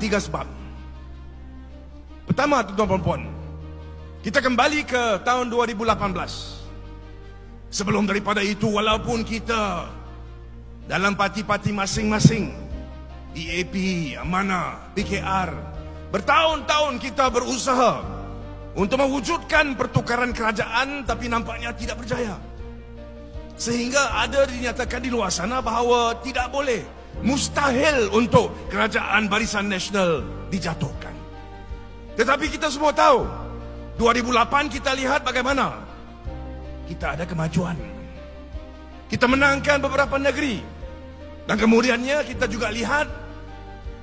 tiga sebab. Pertama, tuan-tuan dan puan, kita kembali ke tahun 2018. Sebelum daripada itu, walaupun kita dalam parti-parti masing-masing, EAP, Amanah, PKR, bertahun-tahun kita berusaha untuk mewujudkan pertukaran kerajaan tapi nampaknya tidak berjaya. Sehingga ada dinyatakan di luar sana bahawa tidak boleh mustahil untuk kerajaan barisan nasional dijatuhkan. Tetapi kita semua tahu 2008 kita lihat bagaimana kita ada kemajuan. Kita menangkan beberapa negeri dan kemudiannya kita juga lihat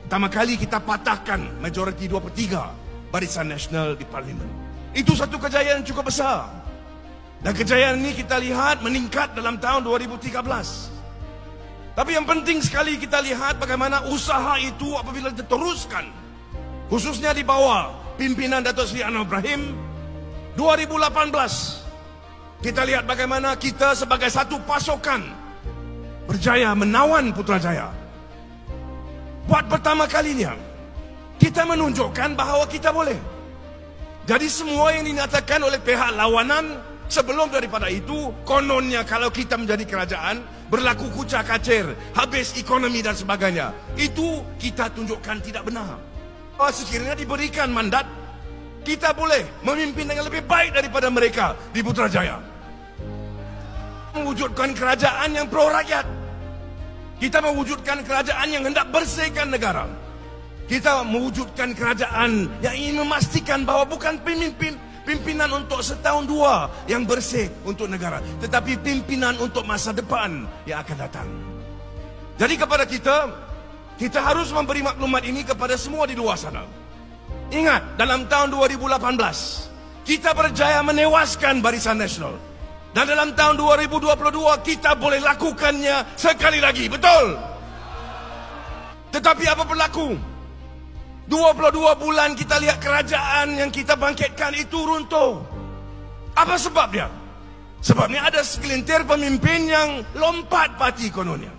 pertama kali kita patahkan majoriti 2 per 3 barisan nasional di parlimen. Itu satu kejayaan yang cukup besar. Dan kejayaan ini kita lihat meningkat dalam tahun 2013. Tapi yang penting sekali kita lihat bagaimana usaha itu apabila diteruskan. Khususnya di bawah pimpinan Datuk Seri Anwar Ibrahim 2018 kita lihat bagaimana kita sebagai satu pasukan berjaya menawan Putrajaya. Buat pertama kalinya kita menunjukkan bahawa kita boleh. Jadi semua yang dinyatakan oleh pihak lawanan sebelum daripada itu kononnya kalau kita menjadi kerajaan berlaku kucak kacir, habis ekonomi dan sebagainya. Itu kita tunjukkan tidak benar. Oh, sekiranya diberikan mandat, kita boleh memimpin dengan lebih baik daripada mereka di Putrajaya. Mewujudkan kerajaan yang pro rakyat. Kita mewujudkan kerajaan yang hendak bersihkan negara. Kita mewujudkan kerajaan yang ingin memastikan bahawa bukan pemimpin pimpinan untuk setahun dua yang bersih untuk negara. Tetapi pimpinan untuk masa depan yang akan datang. Jadi kepada kita kita harus memberi maklumat ini kepada semua di luar sana. Ingat dalam tahun 2018 kita berjaya menewaskan barisan nasional. Dan dalam tahun 2022 kita boleh lakukannya sekali lagi. Betul? Tetapi apa berlaku 22 bulan kita lihat kerajaan yang kita bangkitkan itu runtuh. Apa sebab dia? Sebabnya ada segelintir pemimpin yang lompat parti kononnya.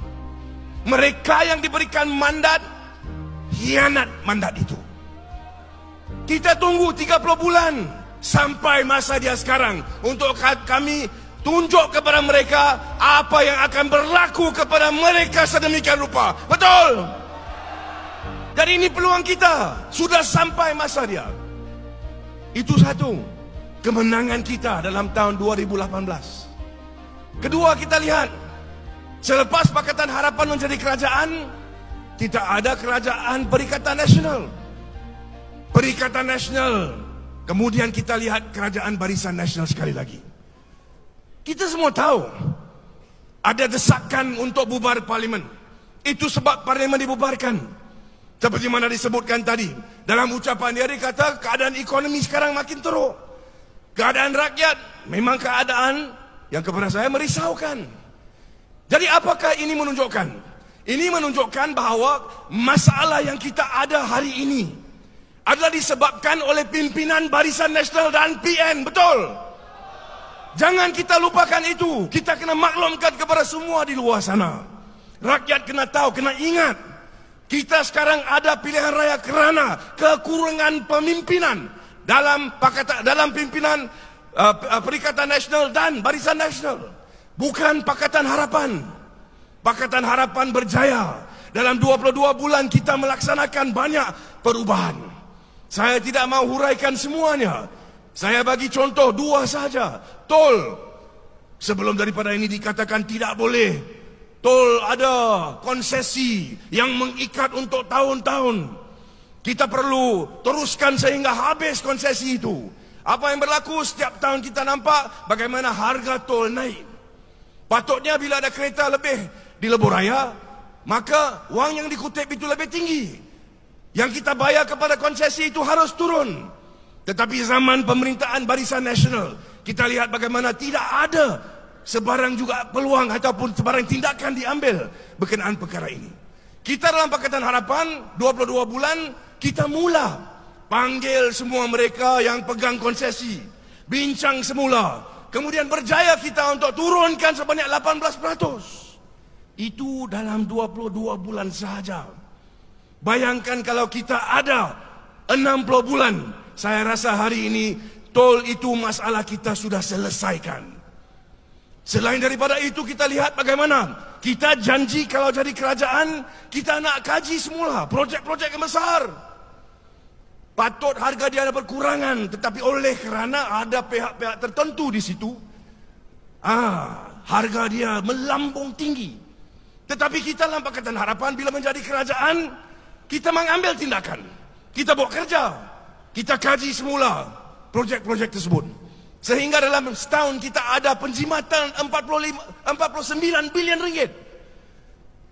Mereka yang diberikan mandat, hianat mandat itu. Kita tunggu 30 bulan sampai masa dia sekarang untuk kami tunjuk kepada mereka apa yang akan berlaku kepada mereka sedemikian rupa. Betul? Betul? Dan ini peluang kita. Sudah sampai masa dia. Itu satu. Kemenangan kita dalam tahun 2018. Kedua kita lihat. Selepas Pakatan Harapan menjadi kerajaan. Tidak ada kerajaan Perikatan Nasional. Perikatan Nasional. Kemudian kita lihat kerajaan Barisan Nasional sekali lagi. Kita semua tahu. Ada desakan untuk bubar parlimen. Itu sebab parlimen dibubarkan. Seperti mana disebutkan tadi? Dalam ucapan dia dia kata Keadaan ekonomi sekarang makin teruk. Keadaan rakyat Memang keadaan Yang kepada saya merisaukan. Jadi apakah ini menunjukkan? Ini menunjukkan bahawa Masalah yang kita ada hari ini Adalah disebabkan oleh Pimpinan Barisan Nasional dan PN Betul? Jangan kita lupakan itu. Kita kena maklumkan kepada semua di luar sana. Rakyat kena tahu, kena ingat kita sekarang ada pilihan raya kerana kekurangan pemimpinan dalam pakatan dalam pimpinan uh, uh, Perikatan Nasional dan Barisan Nasional. Bukan Pakatan Harapan. Pakatan Harapan berjaya. Dalam 22 bulan kita melaksanakan banyak perubahan. Saya tidak mau huraikan semuanya. Saya bagi contoh dua saja. Tol. Sebelum daripada ini dikatakan tidak boleh Tol ada konsesi yang mengikat untuk tahun-tahun. Kita perlu teruskan sehingga habis konsesi itu. Apa yang berlaku setiap tahun kita nampak bagaimana harga tol naik. Patutnya bila ada kereta lebih di lebuh raya, maka wang yang dikutip itu lebih tinggi. Yang kita bayar kepada konsesi itu harus turun. Tetapi zaman pemerintahan Barisan Nasional, kita lihat bagaimana tidak ada sebarang juga peluang ataupun sebarang tindakan diambil berkenaan perkara ini. Kita dalam Pakatan Harapan 22 bulan kita mula panggil semua mereka yang pegang konsesi, bincang semula, kemudian berjaya kita untuk turunkan sebanyak 18%. Itu dalam 22 bulan sahaja. Bayangkan kalau kita ada 60 bulan. Saya rasa hari ini tol itu masalah kita sudah selesaikan. Selain daripada itu kita lihat bagaimana kita janji kalau jadi kerajaan kita nak kaji semula projek-projek yang besar. Patut harga dia ada berkurangan tetapi oleh kerana ada pihak-pihak tertentu di situ ah harga dia melambung tinggi. Tetapi kita dalam Pakatan Harapan bila menjadi kerajaan kita mengambil tindakan. Kita buat kerja. Kita kaji semula projek-projek tersebut. Sehingga dalam setahun kita ada penjimatan 45, 49 bilion ringgit.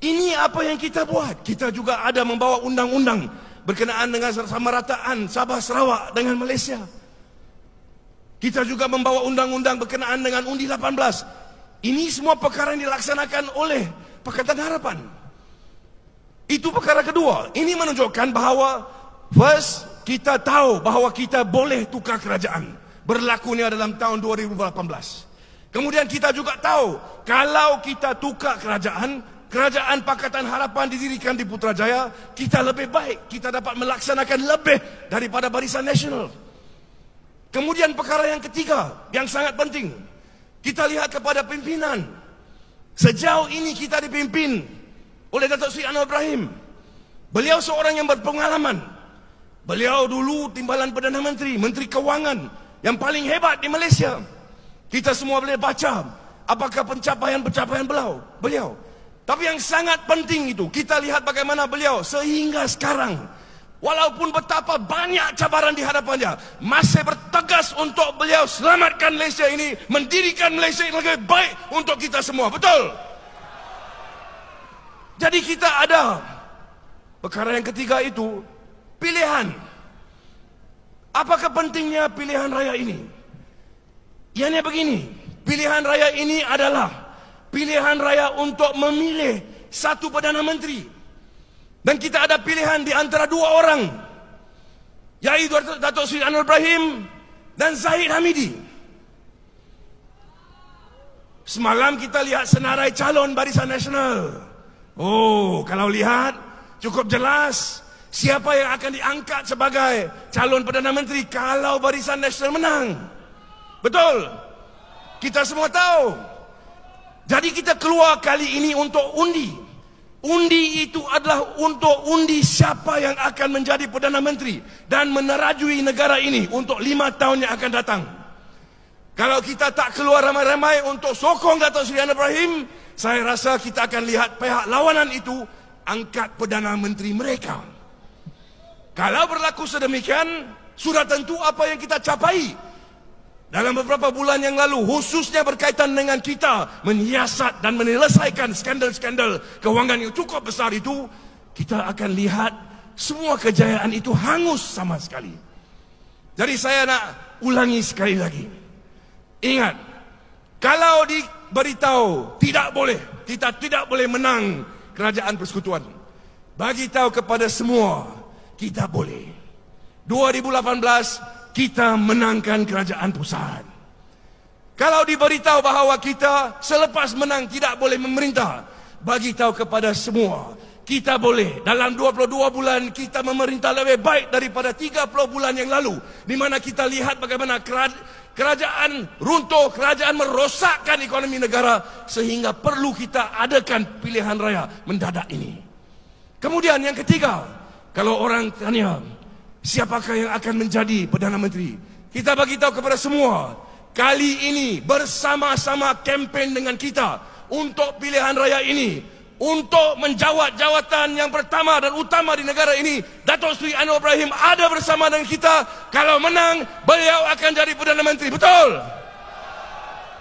Ini apa yang kita buat. Kita juga ada membawa undang-undang berkenaan dengan samarataan Sabah Sarawak dengan Malaysia. Kita juga membawa undang-undang berkenaan dengan undi 18. Ini semua perkara yang dilaksanakan oleh Pakatan Harapan. Itu perkara kedua. Ini menunjukkan bahawa first kita tahu bahawa kita boleh tukar kerajaan. Berlakunya dalam tahun 2018. Kemudian kita juga tahu kalau kita tukar kerajaan, kerajaan Pakatan Harapan didirikan di Putrajaya, kita lebih baik, kita dapat melaksanakan lebih daripada Barisan Nasional. Kemudian perkara yang ketiga yang sangat penting. Kita lihat kepada pimpinan. Sejauh ini kita dipimpin oleh Datuk Sri Anwar Ibrahim. Beliau seorang yang berpengalaman. Beliau dulu timbalan Perdana Menteri, Menteri Kewangan yang paling hebat di Malaysia. Kita semua boleh baca apakah pencapaian-pencapaian beliau. Beliau. Tapi yang sangat penting itu, kita lihat bagaimana beliau sehingga sekarang walaupun betapa banyak cabaran di hadapannya, masih bertegas untuk beliau selamatkan Malaysia ini, mendirikan Malaysia yang lebih baik untuk kita semua. Betul? Jadi kita ada perkara yang ketiga itu pilihan. Apakah pentingnya pilihan raya ini? Ianya begini, pilihan raya ini adalah pilihan raya untuk memilih satu Perdana Menteri. Dan kita ada pilihan di antara dua orang. Yaitu Datuk Seri Anwar Ibrahim dan Zahid Hamidi. Semalam kita lihat senarai calon Barisan Nasional. Oh, kalau lihat cukup jelas siapa yang akan diangkat sebagai calon Perdana Menteri kalau Barisan Nasional menang. Betul? Kita semua tahu. Jadi kita keluar kali ini untuk undi. Undi itu adalah untuk undi siapa yang akan menjadi Perdana Menteri dan menerajui negara ini untuk lima tahun yang akan datang. Kalau kita tak keluar ramai-ramai untuk sokong Datuk Seri Anwar Ibrahim, saya rasa kita akan lihat pihak lawanan itu angkat Perdana Menteri mereka. Kalau berlaku sedemikian, sudah tentu apa yang kita capai dalam beberapa bulan yang lalu, khususnya berkaitan dengan kita menyiasat dan menyelesaikan skandal-skandal kewangan yang cukup besar itu, kita akan lihat semua kejayaan itu hangus sama sekali. Jadi saya nak ulangi sekali lagi. Ingat, kalau di beritahu tidak boleh kita tidak boleh menang kerajaan persekutuan bagi tahu kepada semua kita boleh. 2018 kita menangkan kerajaan pusat. Kalau diberitahu bahawa kita selepas menang tidak boleh memerintah bagi tahu kepada semua kita boleh. Dalam 22 bulan kita memerintah lebih baik daripada 30 bulan yang lalu di mana kita lihat bagaimana kerajaan runtuh, kerajaan merosakkan ekonomi negara sehingga perlu kita adakan pilihan raya mendadak ini. Kemudian yang ketiga, kalau orang tanya siapakah yang akan menjadi Perdana Menteri, kita bagi tahu kepada semua, kali ini bersama-sama kempen dengan kita untuk pilihan raya ini untuk menjawat jawatan yang pertama dan utama di negara ini Datuk Seri Anwar Ibrahim ada bersama dengan kita. Kalau menang beliau akan jadi Perdana Menteri. Betul?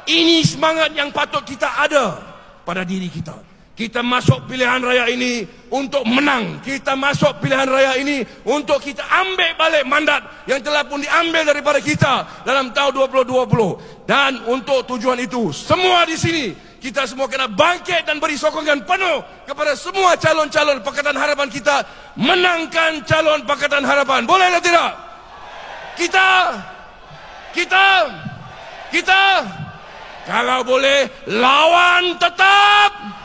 Ini semangat yang patut kita ada pada diri kita kita masuk pilihan raya ini untuk menang kita masuk pilihan raya ini untuk kita ambil balik mandat yang telah pun diambil daripada kita dalam tahun 2020 dan untuk tujuan itu semua di sini kita semua kena bangkit dan beri sokongan penuh kepada semua calon-calon Pakatan Harapan kita menangkan calon Pakatan Harapan. Boleh atau tidak? Kita kita kita kalau boleh lawan tetap.